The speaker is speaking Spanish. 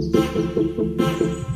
Bye.